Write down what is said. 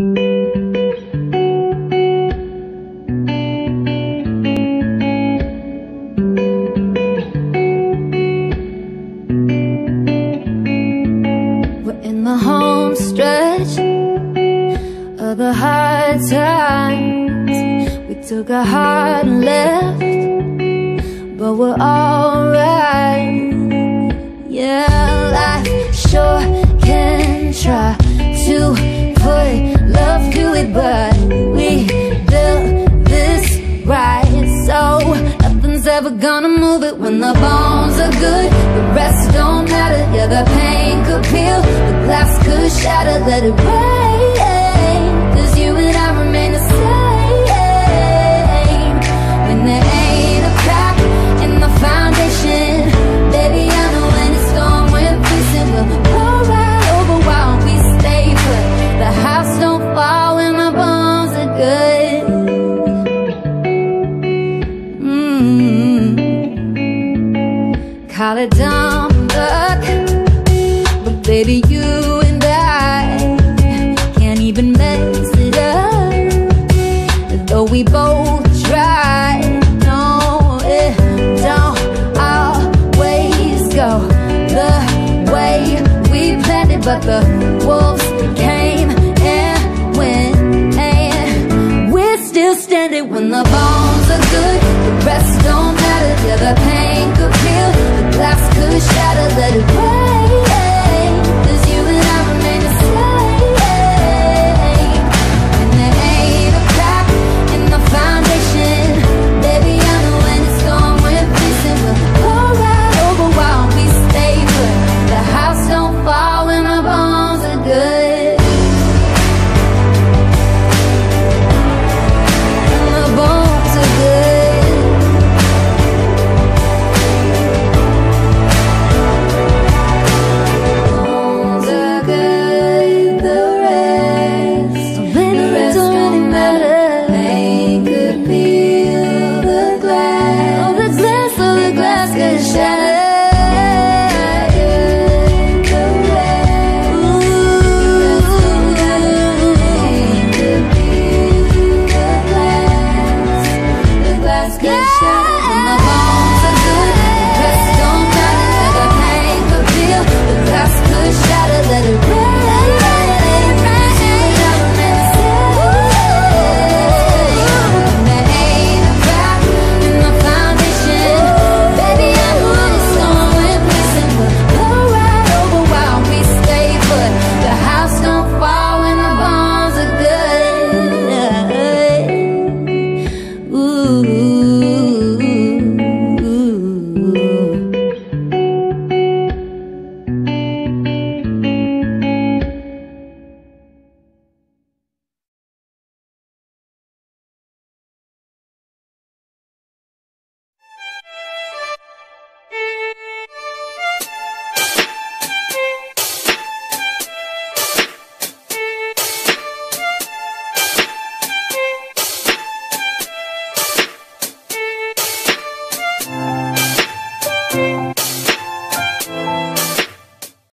In the home stretch of the hard times. We took a hard left, but we're alright. Nothing's ever gonna move it when the bones are good. The rest don't matter. Yeah, the pain could peel, the glass could shatter. Let it rain, Call it dumb luck, but baby, you and I can't even mess it up. Though we both try, no, it don't always go the way we planned it, but the wolves came and went, and we're still standing when the ball